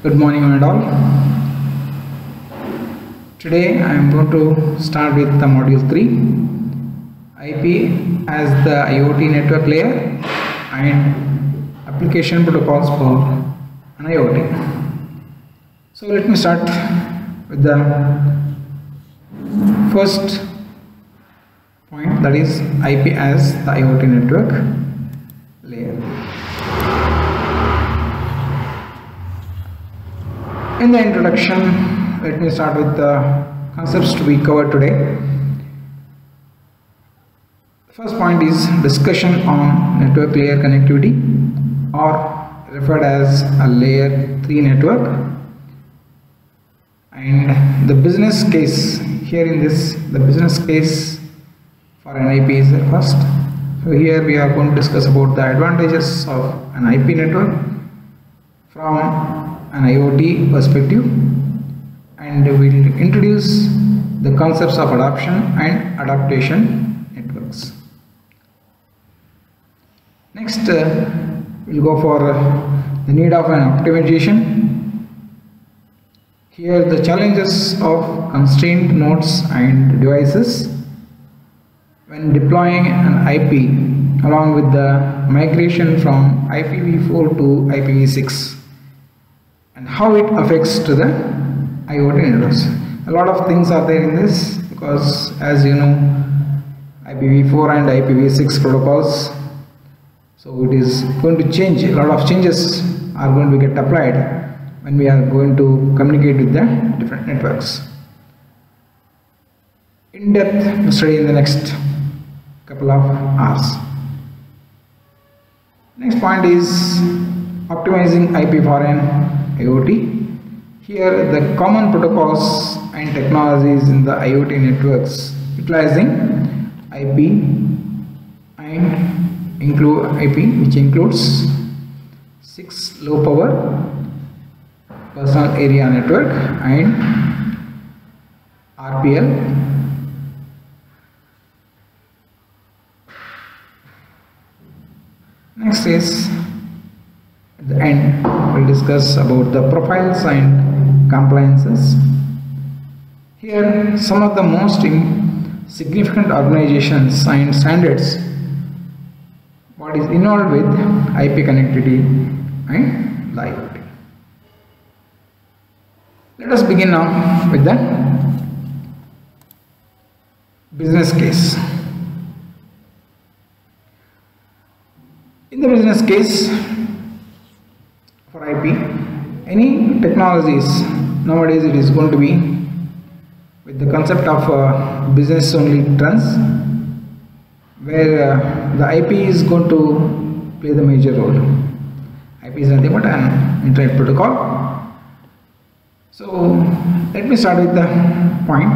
Good morning, one and all. Today I am going to start with the module 3 IP as the IoT network layer and application protocols for an IoT. So let me start with the first point that is IP as the IoT network layer. In the introduction, let me start with the concepts to be covered today. First point is discussion on network layer connectivity or referred as a layer 3 network. And the business case here in this the business case for an IP is the first. So here we are going to discuss about the advantages of an IP network from an IoT perspective and we will introduce the concepts of adoption and adaptation networks. Next uh, we'll go for uh, the need of an optimization. Here the challenges of constrained nodes and devices when deploying an IP along with the migration from IPv4 to IPv6 and how it affects to the IoT networks. A lot of things are there in this because as you know IPv4 and IPv6 protocols so it is going to change a lot of changes are going to get applied when we are going to communicate with the different networks. In depth study in the next couple of hours. Next point is optimizing IP for an IoT. Here the common protocols and technologies in the IoT networks utilizing IP and include IP which includes 6 low power personal area network and RPL Next is at the end we'll discuss about the profiles and compliances. Here some of the most significant organizations and standards what is involved with IP connectivity and IoT. Let us begin now with the business case. In the business case for IP, any technologies nowadays it is going to be with the concept of uh, business only trends where uh, the IP is going to play the major role. IP is nothing but an internet protocol. So let me start with the point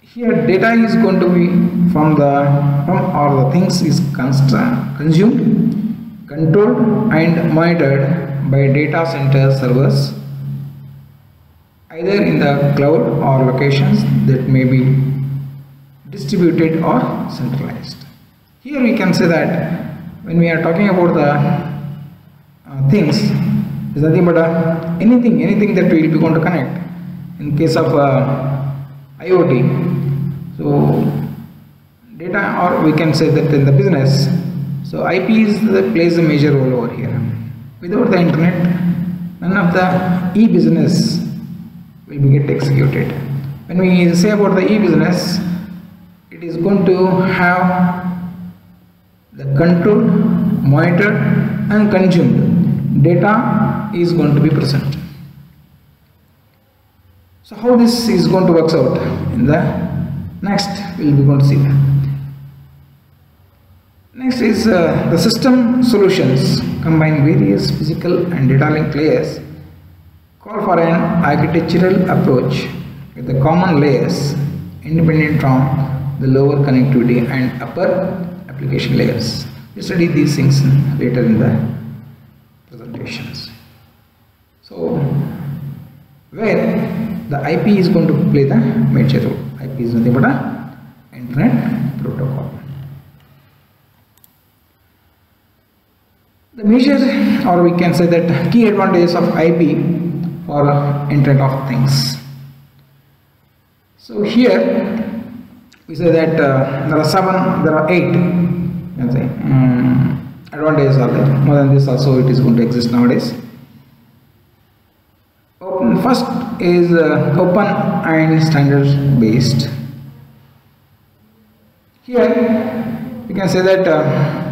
here data is going to be from the from or the things is consumed controlled and monitored by data center servers either in the cloud or locations that may be distributed or centralized. Here we can say that when we are talking about the uh, things is nothing but uh, anything anything that we will be going to connect in case of uh, IoT so data or we can say that in the business so IP is the, plays a major role over here. Without the internet none of the e-business will be get executed. When we say about the e-business it is going to have the controlled monitored and consumed data is going to be present. So how this is going to work out? In the next we will be going to see. that next is uh, the system solutions combine various physical and data link layers call for an architectural approach with the common layers independent from the lower connectivity and upper application layers we study these things later in the presentations so where the IP is going to play the major role. IP is nothing but a internet protocol. The major or we can say that key advantages of IP for Internet of Things. So here we say that uh, there are seven, there are eight can say, um, advantages are there. More than this also it is going to exist nowadays. Open, first is uh, open and standards based. Here we can say that uh,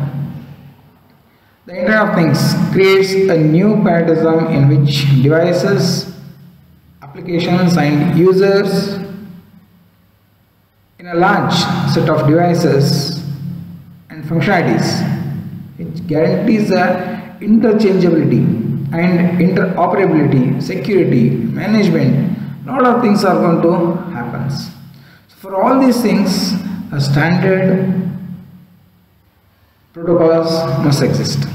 the Internet of Things creates a new paradigm in which devices, applications and users in a large set of devices and functionalities which guarantees the interchangeability and interoperability, security, management, a lot of things are going to happen. So for all these things, a standard protocols must exist.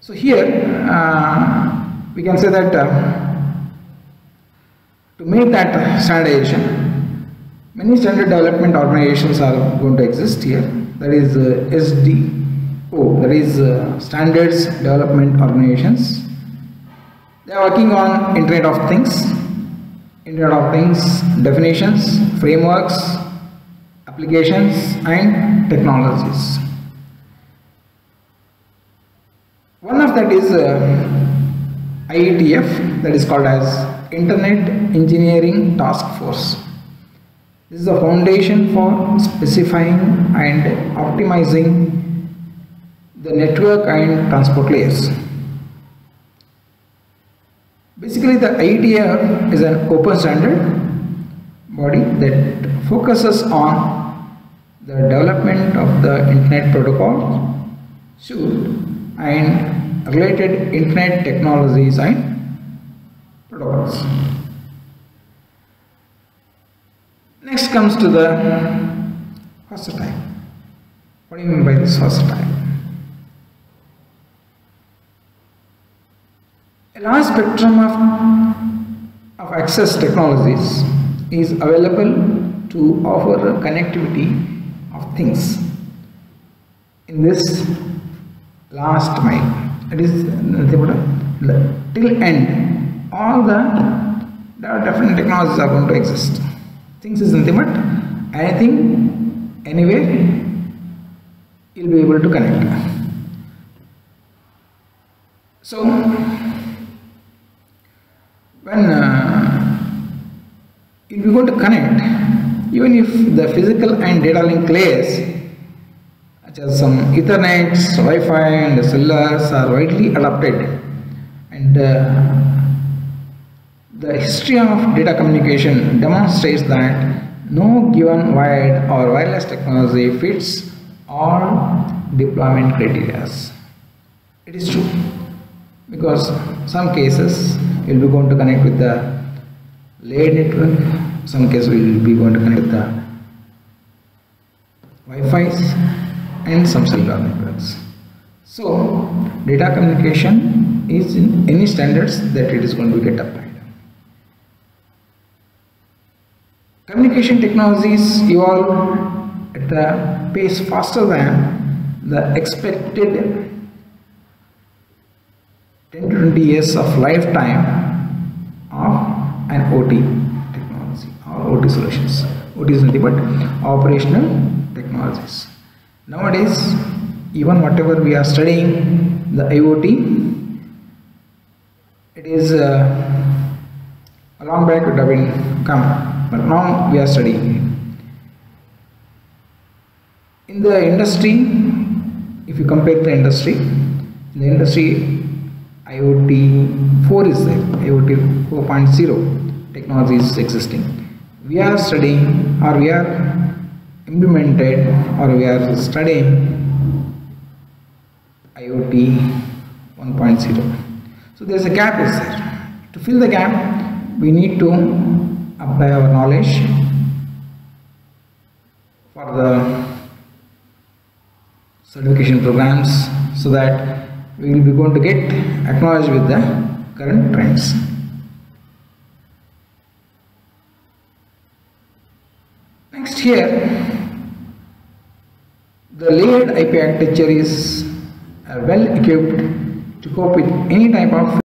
So here uh, we can say that uh, to make that standardization, many standard development organizations are going to exist here. That is uh, SDO, that is uh, Standards Development Organizations. They are working on Internet of Things, Internet of Things definitions, frameworks, applications and technologies. One of that is uh, IETF that is called as Internet Engineering Task Force. This is the foundation for specifying and optimizing the network and transport layers. Basically the IETF is an open standard body that focuses on the development of the internet protocol suite and related internet technologies and protocols. Next comes to the versatile. What do you mean by this versatile? A large spectrum of, of access technologies is available to offer connectivity of things in this last mile. It is till end. All the there are different technologies are going to exist. Things is nothing but anything, anywhere, you'll be able to connect. So when uh, you'll be going to connect, even if the physical and data link layers as some Ethernets, Wi-Fi and cellulars are widely adopted and uh, the history of data communication demonstrates that no given wired or wireless technology fits all deployment criteria. It is true because some cases you will be going to connect with the layered network, some cases we will be going to connect with the Wi-Fi's and some cellular networks. So data communication is in any standards that it is going to get applied. Communication technologies evolve at a pace faster than the expected 10 to 20 years of lifetime of an OT technology or OT solutions. OT is nothing but operational technologies. Nowadays, even whatever we are studying, the IoT, it is uh, a long back it have been come, but now we are studying. In the industry, if you compare the industry, in the industry IoT 4 is there, IoT 4.0 technology is existing. We are studying or we are implemented or we are studying IoT 1.0. So there is a gap is there. To fill the gap, we need to apply our knowledge for the certification programs so that we will be going to get acknowledged with the current trends. Next here, the layered IP architecture is uh, are well equipped to cope with any type of